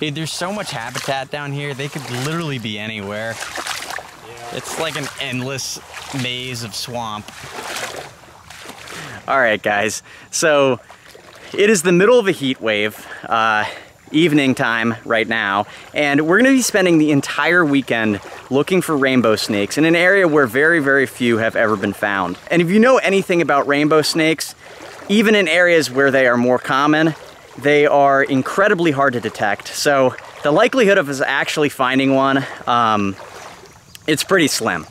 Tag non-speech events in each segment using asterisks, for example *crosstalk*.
Dude, there's so much habitat down here. They could literally be anywhere. It's like an endless maze of swamp. All right, guys. So it is the middle of a heat wave, uh, evening time right now, and we're gonna be spending the entire weekend looking for rainbow snakes in an area where very, very few have ever been found. And if you know anything about rainbow snakes, even in areas where they are more common, they are incredibly hard to detect. So the likelihood of us actually finding one, um, it's pretty slim.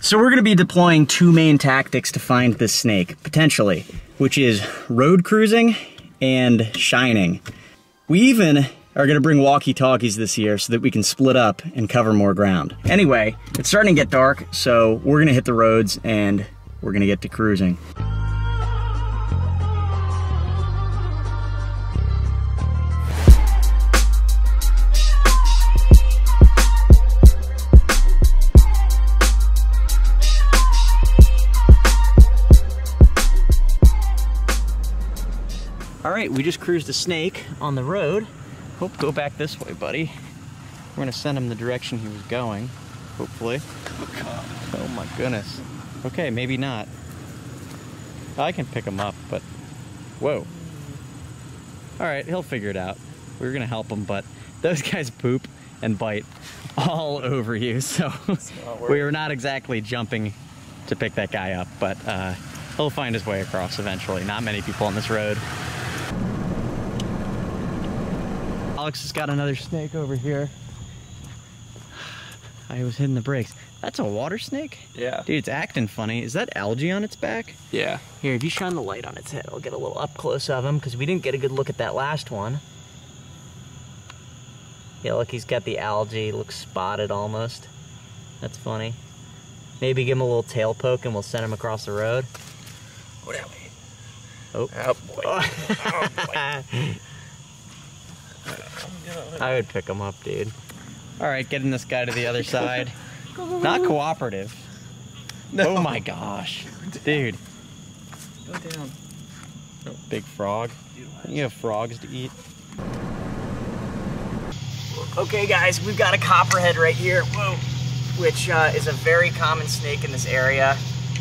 So we're gonna be deploying two main tactics to find this snake, potentially, which is road cruising and shining. We even are gonna bring walkie-talkies this year so that we can split up and cover more ground. Anyway, it's starting to get dark, so we're gonna hit the roads and we're gonna get to cruising. Right, we just cruised a snake on the road. Hope go back this way, buddy. We're gonna send him the direction he was going, hopefully. Oh my goodness. Okay, maybe not. I can pick him up, but whoa. All right, he'll figure it out. We were gonna help him, but those *laughs* guys poop and bite all over you, so *laughs* we were not exactly jumping to pick that guy up, but uh, he'll find his way across eventually. Not many people on this road. Alex has got another snake over here. I was hitting the brakes. That's a water snake? Yeah. Dude, it's acting funny. Is that algae on its back? Yeah. Here, if you shine the light on its head, I'll get a little up close of him because we didn't get a good look at that last one. Yeah, look, he's got the algae. Looks spotted almost. That's funny. Maybe give him a little tail poke and we'll send him across the road. What that way? Oh. Oh boy. *laughs* Oh, boy. *laughs* I would pick him up, dude. All right, getting this guy to the other side. *laughs* Not cooperative. No. Oh my gosh. Dude, Go down. big frog. You have frogs to eat. Okay, guys, we've got a copperhead right here. Whoa. Which uh, is a very common snake in this area.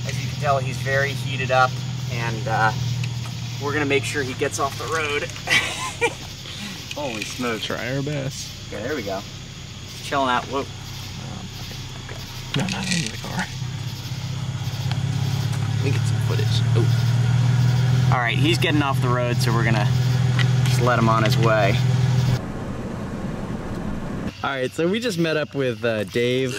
As you can tell, he's very heated up, and uh, we're gonna make sure he gets off the road. *laughs* Holy smokes. Try our best. Yeah, there we go. Chilling out. Whoa. No, not in the car. Let me get some footage. Oh. All right, he's getting off the road, so we're gonna just let him on his way. All right, so we just met up with uh, Dave,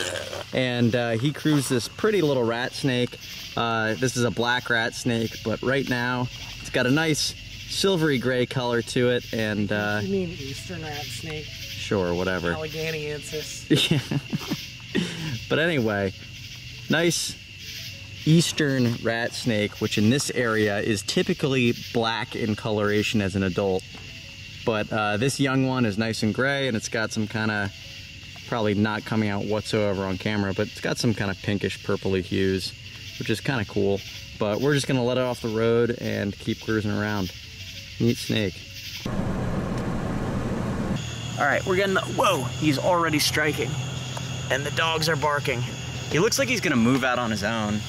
and uh, he cruised this pretty little rat snake. Uh, this is a black rat snake, but right now it's got a nice silvery gray color to it, and uh, You mean eastern rat snake? sure, whatever. Alleghaniensis. *laughs* Yeah. but anyway, nice eastern rat snake, which in this area is typically black in coloration as an adult. But uh, this young one is nice and gray and it's got some kind of, probably not coming out whatsoever on camera, but it's got some kind of pinkish purpley hues, which is kind of cool. But we're just gonna let it off the road and keep cruising around. Neat snake. All right, we're getting the, whoa, he's already striking. And the dogs are barking. He looks like he's gonna move out on his own.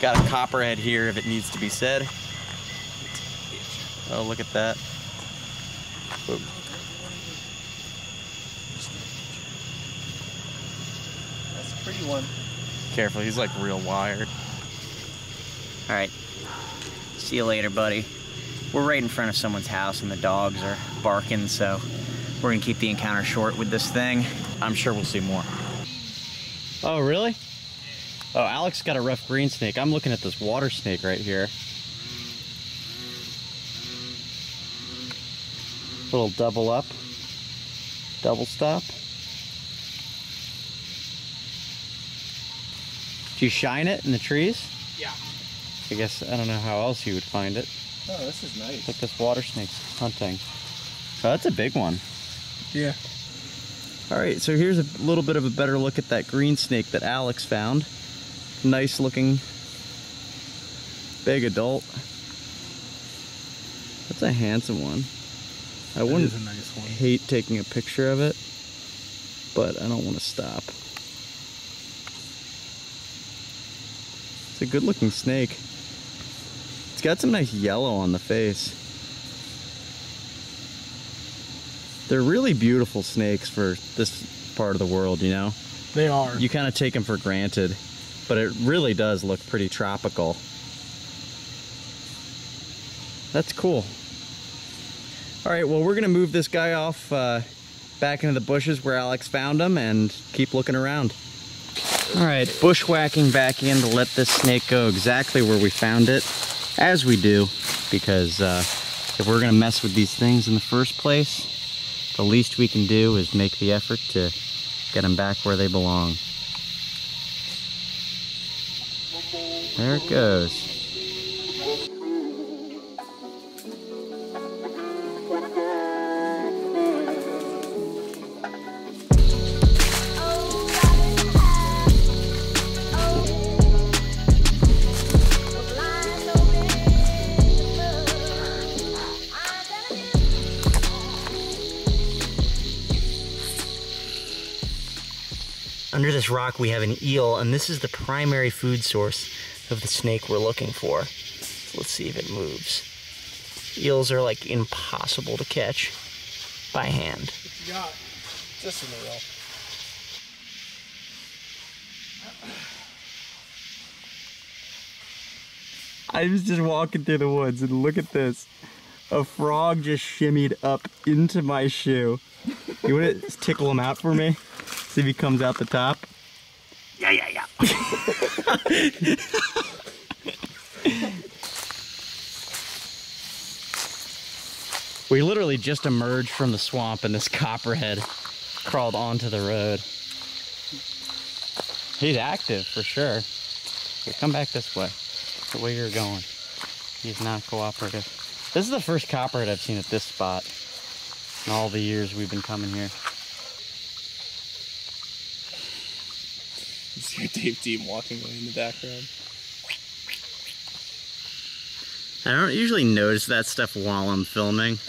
Got a copperhead here if it needs to be said. Oh, look at that. Whoa. That's a pretty one. Careful, he's like real wired. All right, see you later, buddy. We're right in front of someone's house and the dogs are barking, so we're gonna keep the encounter short with this thing. I'm sure we'll see more. Oh, really? Oh, Alex got a rough green snake. I'm looking at this water snake right here. Little double up, double stop. Do you shine it in the trees? Yeah. I guess, I don't know how else you would find it. Oh, this is nice. Like this water snake's hunting. Oh, that's a big one. Yeah. All right, so here's a little bit of a better look at that green snake that Alex found. Nice looking, big adult. That's a handsome one. I That wouldn't nice one. hate taking a picture of it, but I don't want to stop. It's a good looking snake. It's got some nice yellow on the face. They're really beautiful snakes for this part of the world, you know? They are. You kind of take them for granted, but it really does look pretty tropical. That's cool. All right, well, we're gonna move this guy off uh, back into the bushes where Alex found him and keep looking around. All right, bushwhacking back in to let this snake go exactly where we found it, as we do, because uh, if we're gonna mess with these things in the first place, the least we can do is make the effort to get them back where they belong. There it goes. This rock we have an eel, and this is the primary food source of the snake we're looking for. Let's see if it moves. Eels are like impossible to catch by hand. You got just in the row. I was just walking through the woods and look at this. A frog just shimmied up into my shoe. You want to tickle him out for me? See if he comes out the top. Yeah, yeah, yeah. *laughs* we literally just emerged from the swamp and this copperhead crawled onto the road. He's active for sure. Here, come back this way the way you're going. He's not cooperative. This is the first copperhead I've seen at this spot in all the years we've been coming here. You see Dave Dean walking away in the background. I don't usually notice that stuff while I'm filming. *laughs*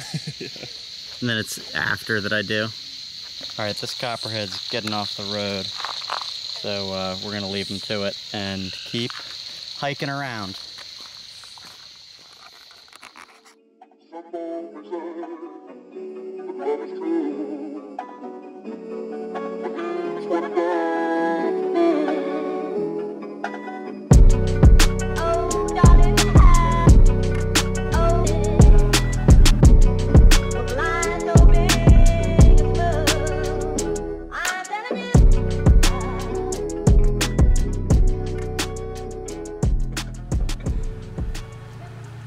And then it's after that I do. All right, this copperhead's getting off the road. So uh, we're gonna leave him to it and keep hiking around.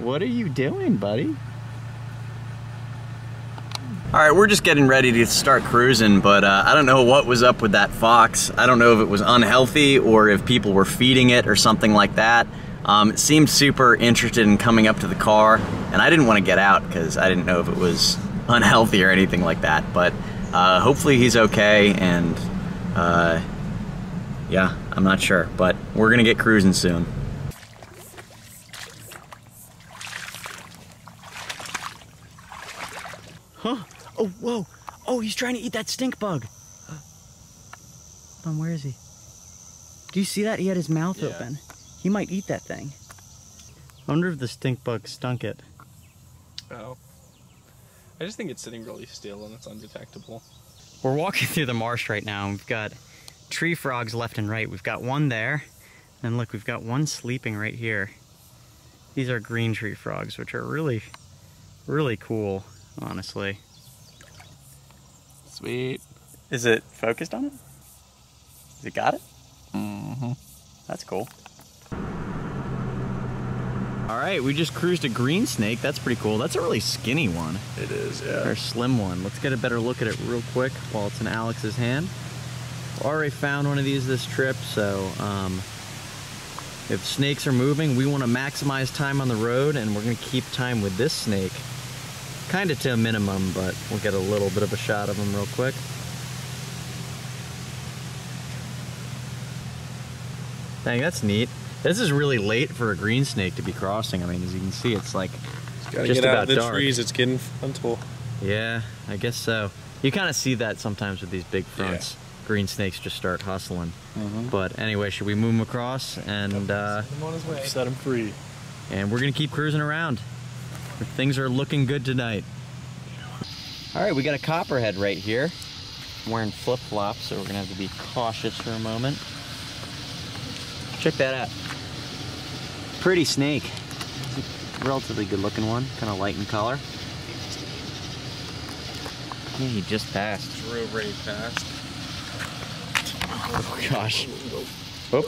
What are you doing, buddy? All right, we're just getting ready to start cruising, but uh, I don't know what was up with that fox. I don't know if it was unhealthy or if people were feeding it or something like that. Um, it seemed super interested in coming up to the car, and I didn't want to get out because I didn't know if it was *laughs* unhealthy or anything like that. But uh, hopefully he's okay, and uh, yeah, I'm not sure. But we're gonna get cruising soon. Huh? Oh, whoa. Oh, he's trying to eat that stink bug. Hold on, where is he? Do you see that? He had his mouth Yeah. open. He might eat that thing. I wonder if the stink bug stunk it. Oh. I just think it's sitting really still and it's undetectable. We're walking through the marsh right now, and we've got tree frogs left and right. We've got one there, and look, we've got one sleeping right here. These are green tree frogs, which are really, really cool, honestly. Sweet. Is it focused on it? Has it got it? Mm-hmm. That's cool. All right, we just cruised a green snake. That's pretty cool. That's a really skinny one. It is, Or yeah. a slim one. Let's get a better look at it real quick while it's in Alex's hand. Already found one of these this trip, so um, if snakes are moving, we want to maximize time on the road, and we're going to keep time with this snake kind of to a minimum, but we'll get a little bit of a shot of them real quick. Dang, that's neat. This is really late for a green snake to be crossing. I mean, as you can see, it's like Gotta Just get out about of the dark. trees. It's getting frontal. Yeah, I guess so. You kind of see that sometimes with these big fronts. Green snakes just start hustling. But anyway, should we move them across and uh, I'm on his way. Set him free. and we're gonna keep cruising around. Things are looking good tonight. All right, we got a copperhead right here. I'm wearing flip flops, so we're gonna have to be cautious for a moment. Check that out. Pretty snake. Relatively good looking one, kind of light in color. Yeah, he just passed. Drove right past. Oh gosh. Oh,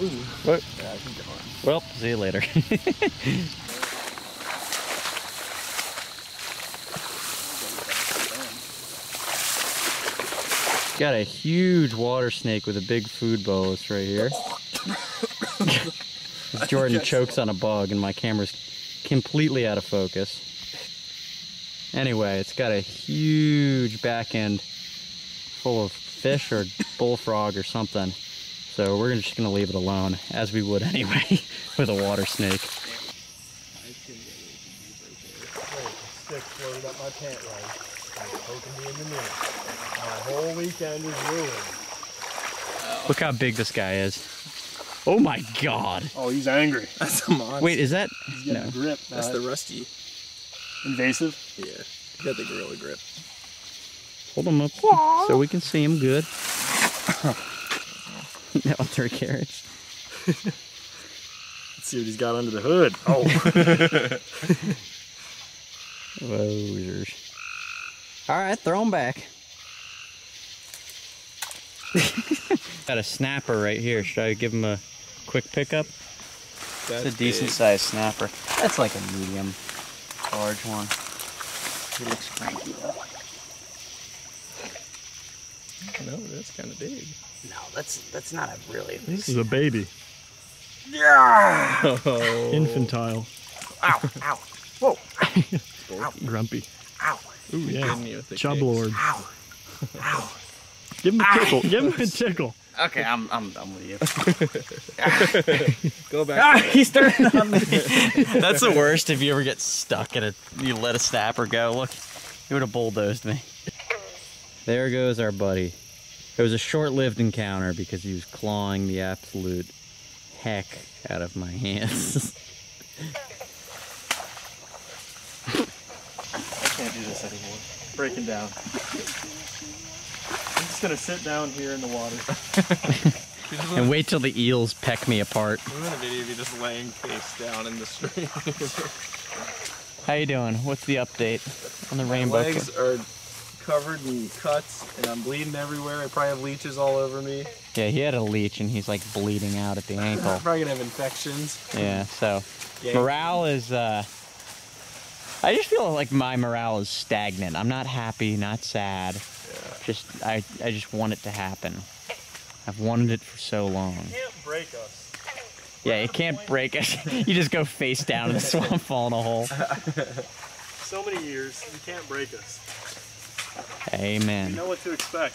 what? Well, see you later. *laughs* Got a huge water snake with a big food bolus right here. *coughs* Jordan chokes on a bug and my camera's completely out of focus. Anyway, it's got a huge back end full of fish or *coughs* bullfrog or something. So we're just gonna leave it alone, as we would anyway, *laughs* with a water snake. Stick floated up my pant leg. And poking me in the knee. My whole weekend is ruined. Look how big this guy is. Oh my god. Oh, he's angry. *laughs* That's a monster. Wait, is that? He's getting No. a grip. That's the rusty. invasive. Yeah. Got the gorilla grip. Hold him up so we can see him good. now three carrots. Let's see what he's got under the hood. Oh, *laughs* Wowzers. All right, throw him back. *laughs* Got a snapper right here. Should I give him a quick pickup? That's It's a decent sized snapper. That's like a medium, large one. He looks cranky though. No, that's kind of big. No, that's that's not a really. this is a baby. *laughs* Oh. Infantile. Ow! Ow! Whoa! *laughs* Grumpy. Ow! Ooh, yeah. Hitting you with the Chub kicks. Lord. Ow! Ow! Give him a tickle. Give him a tickle. Okay, I'm I'm done with you. Go back. Ah, he's turning on me. *laughs* That's the worst if you ever get stuck in a you let a snapper go. Look, he would have bulldozed me. There goes our buddy. It was a short-lived encounter because he was clawing the absolute heck out of my hands. *laughs* I can't do this anymore. Breaking down. I'm just gonna sit down here in the water. *laughs* and wait till the eels peck me apart. We want a video of you just laying face down in the stream. How you doing? What's the update on the My rainbow? legs are covered in cuts and I'm bleeding everywhere. I probably have leeches all over me. Yeah, he had a leech and he's like bleeding out at the *laughs* I'm ankle. probably gonna have infections. Yeah, so Yeah. morale is uh I just feel like my morale is stagnant. I'm not happy, not sad. Just I I just want it to happen. I've wanted it for so long. can't break us. Yeah, it can't break us. *laughs* you just go face down in the swamp, fall in a hole. So many years, you can't break us. Amen. You know what to expect.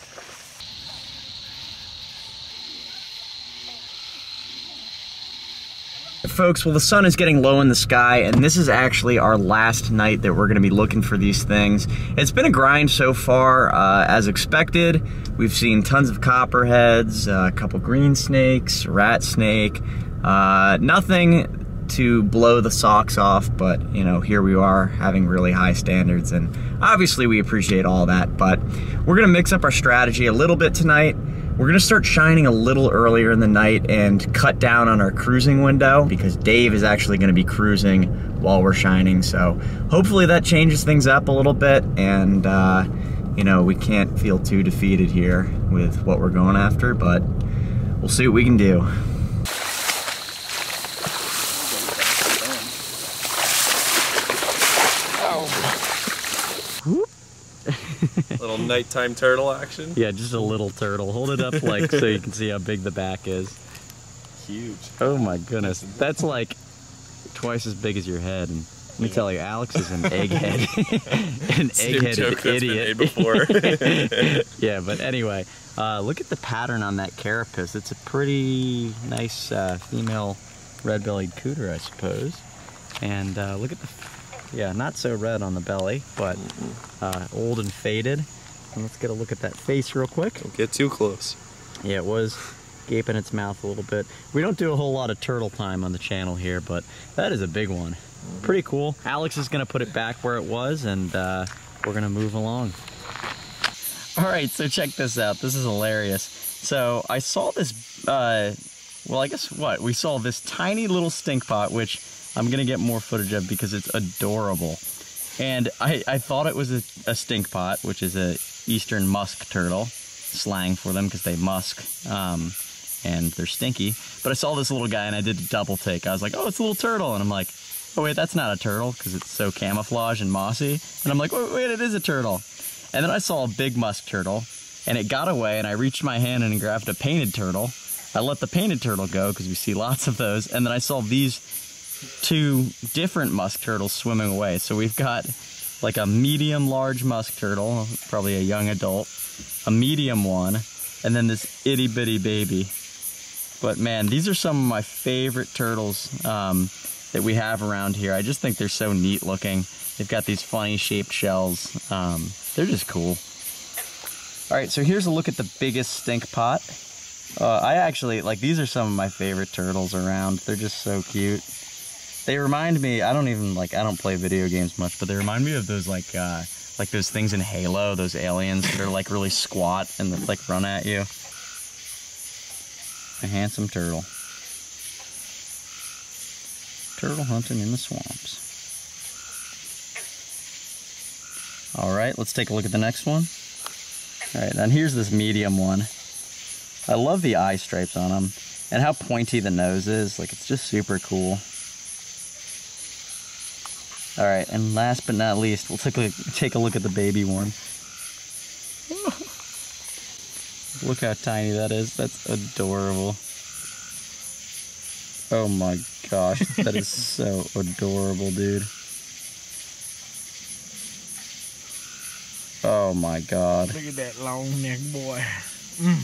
Folks, well, the sun is getting low in the sky, and this is actually our last night that we're going to be looking for these things. It's been a grind so far, uh, as expected. We've seen tons of copperheads, uh, a couple green snakes, rat snake, uh, nothing to blow the socks off, but you know, here we are having really high standards, and obviously we appreciate all that. But we're going to mix up our strategy a little bit tonight. We're gonna start shining a little earlier in the night and cut down on our cruising window because Dave is actually gonna be cruising while we're shining. So hopefully that changes things up a little bit and uh, you know, we can't feel too defeated here with what we're going after, but we'll see what we can do. Little nighttime turtle action. Yeah, just a little turtle. Hold it up like so you can see how big the back is. Huge. Oh my goodness. That's like twice as big as your head. And let me tell you, Alex is an egghead. *laughs* an egghead joke that's been idiot. before. *laughs* yeah, but anyway, uh, look at the pattern on that carapace. It's a pretty nice uh, female red-bellied cooter, I suppose. And uh, look at the Yeah, not so red on the belly, but uh, old and faded. And let's get a look at that face real quick. Don't get too close. Yeah, it was gaping its mouth a little bit. We don't do a whole lot of turtle time on the channel here, but that is a big one. Pretty cool. Alex is gonna put it back where it was and uh, we're gonna move along. All right, so check this out. This is hilarious. So I saw this, uh, well, I guess what? We saw this tiny little stink pot, which I'm gonna get more footage of because it's adorable. And I, I thought it was a, a stink pot, which is a eastern musk turtle, slang for them because they musk um, and they're stinky. But I saw this little guy and I did a double take. I was like, oh, it's a little turtle. And I'm like, oh, wait, that's not a turtle because it's so camouflage and mossy. And I'm like, wait, wait, it is a turtle. And then I saw a big musk turtle and it got away and I reached my hand and grabbed a painted turtle. I let the painted turtle go because we see lots of those. And then I saw these two different musk turtles swimming away. So we've got like a medium large musk turtle, probably a young adult, a medium one, and then this itty bitty baby. But man, these are some of my favorite turtles um, that we have around here. I just think they're so neat looking. They've got these funny shaped shells. Um, they're just cool. All right, so here's a look at the biggest stink pot. Uh, I actually, like, these are some of my favorite turtles around. They're just so cute. They remind me, I don't even, like, I don't play video games much, but they remind me of those, like, uh, like those things in Halo, those aliens that are, like, really squat and, like, run at you. A handsome turtle. Turtle hunting in the swamps. All right, let's take a look at the next one. All right, then here's this medium one. I love the eye stripes on them and how pointy the nose is. Like, it's just super cool. All right, and last but not least, we'll take a, take a look at the baby one. Look how tiny that is. That's adorable. Oh my gosh, that is *laughs* so adorable, dude. Oh my god. Look at that long neck boy. Mm.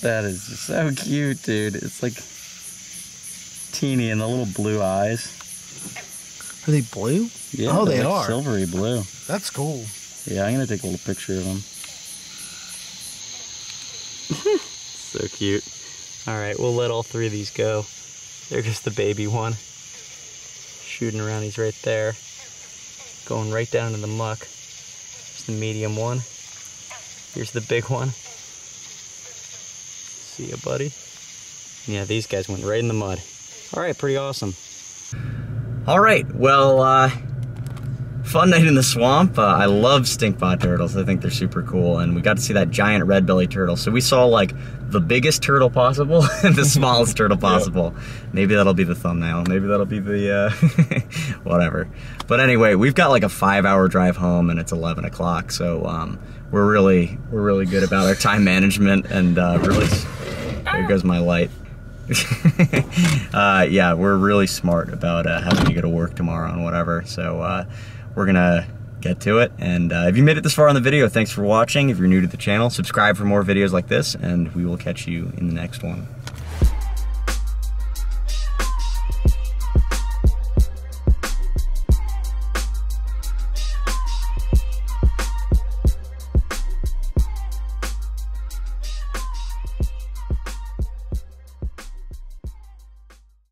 That is so cute, dude. It's like teeny and the little blue eyes. Are they blue? Yeah, Oh, they're like are. silvery blue. That's cool. Yeah, I'm gonna take a little picture of them. *laughs* so cute. All right, we'll let all three of these go. There goes the baby one. Shooting around, he's right there. Going right down in the muck. There's the medium one. Here's the big one. See ya, buddy. Yeah, these guys went right in the mud. All right, pretty awesome. All right, well, uh, fun night in the swamp. Uh, I love stink pot turtles. I think they're super cool. And we got to see that giant red belly turtle. So we saw like the biggest turtle possible *laughs* and the *laughs* smallest turtle possible. Maybe that'll be the thumbnail. Maybe that'll be the, uh, *laughs* whatever. But anyway, we've got like a five hour drive home and it's 11 o'clock. So, um, we're really, we're really good about our time management and, uh, really, there goes my light. *laughs* uh, yeah, we're really smart about uh, having to go to work tomorrow and whatever. So uh, we're gonna get to it. And uh, if you made it this far in the video, thanks for watching. If you're new to the channel, subscribe for more videos like this, and we will catch you in the next one.